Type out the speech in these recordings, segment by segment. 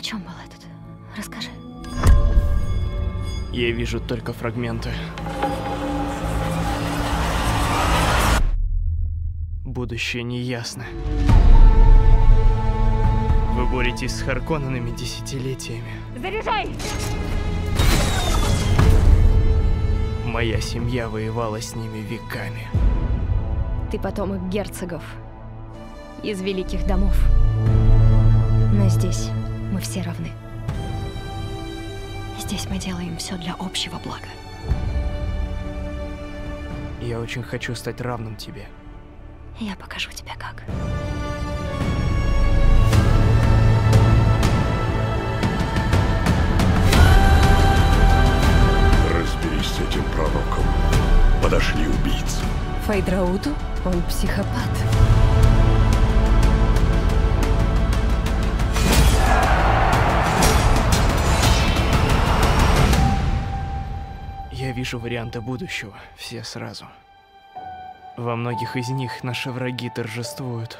чем был этот? Расскажи. Я вижу только фрагменты. Будущее неясно. Вы боретесь с Харконненами десятилетиями. Заряжай! Моя семья воевала с ними веками. Ты потомок герцогов из великих домов. Но здесь мы все равны. Здесь мы делаем все для общего блага. Я очень хочу стать равным тебе. Я покажу тебе как. Разберись с этим пророком. Подошли убийцы. Файдрауту? Он психопат. Вижу варианты будущего, все сразу. Во многих из них наши враги торжествуют.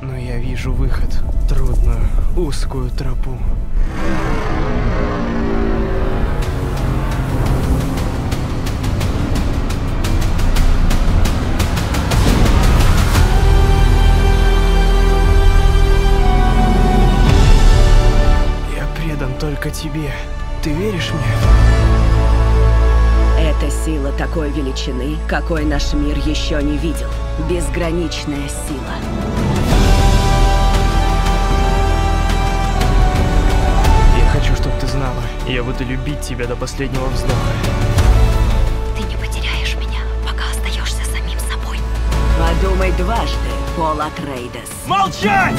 Но я вижу выход, трудную, узкую тропу. Я предан только тебе. Ты веришь мне? Сила такой величины, какой наш мир еще не видел. Безграничная сила. Я хочу, чтобы ты знала. Я буду любить тебя до последнего вздоха. Ты не потеряешь меня, пока остаешься самим собой. Подумай дважды, Пол Атрейдес. Молчать!